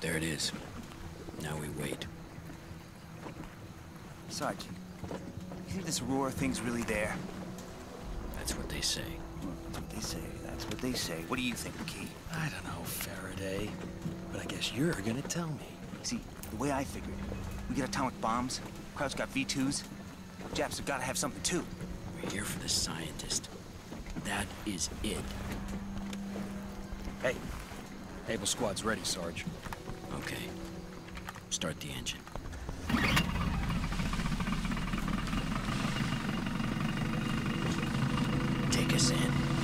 There it is. Now we wait. Sarge, you think this Aurora thing's really there? That's what they say. That's what they say. That's what they say. What do you think, McKee? I don't know, Faraday. But I guess you're gonna tell me. See, the way I figured, we get atomic bombs, Kraut's got V2s, Japs have gotta have something too. We're here for the scientist. That is it. Hey, Able Squad's ready, Sarge. Okay. Start the engine. Take us in.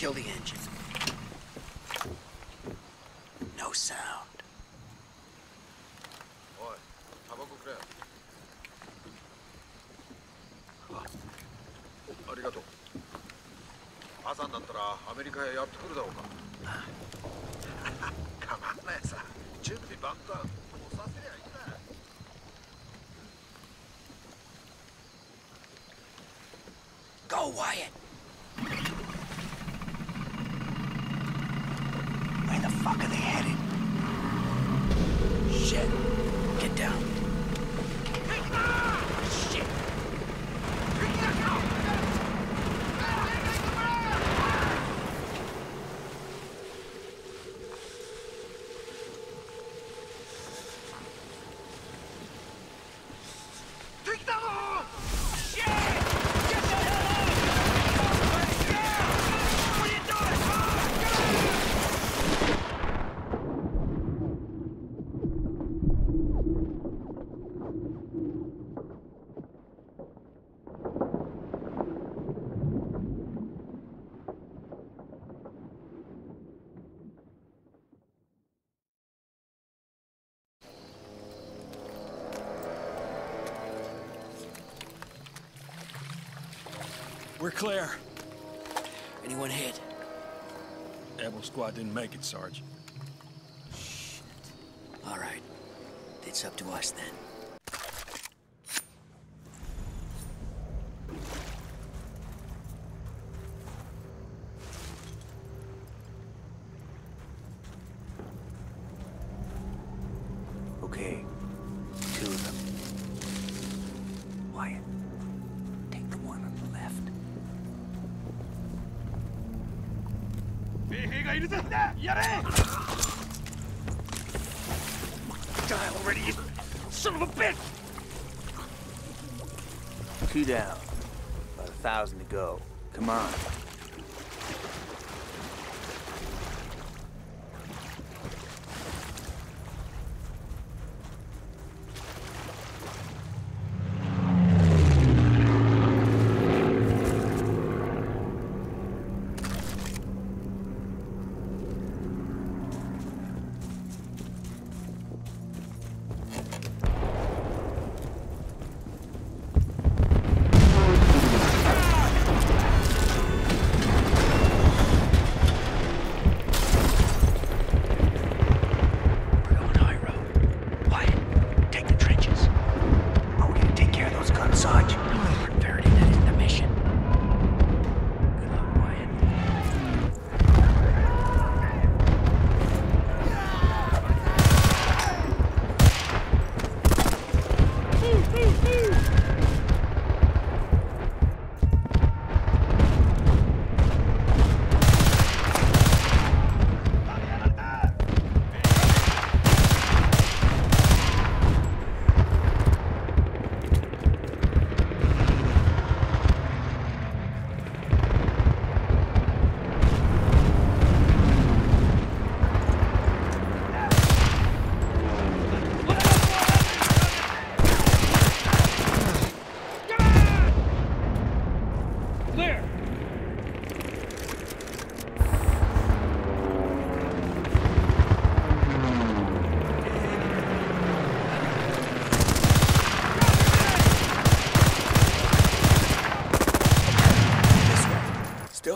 Kill the engine. No sound. おいタバコくれあありがとう朝になったらアメリカへやってくるだろうか構わないさ準備万端 fuck are they headed? We're clear. Anyone hit? Able Squad didn't make it, Sarge. All right. It's up to us then. Okay. Die already, you son of a bitch! Two down. About a thousand to go. Come on. Woo!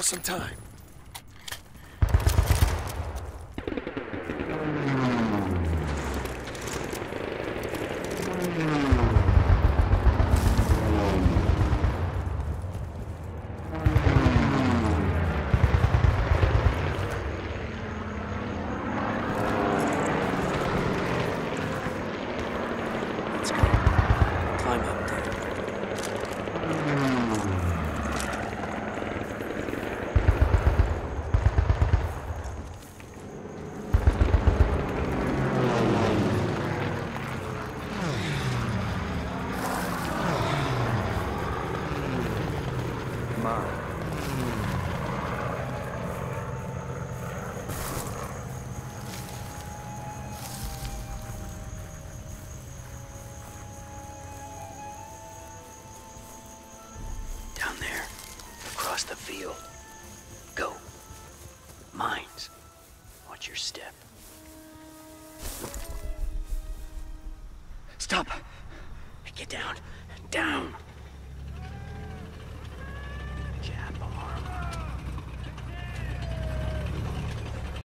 Some time. Stop! Get down. Down.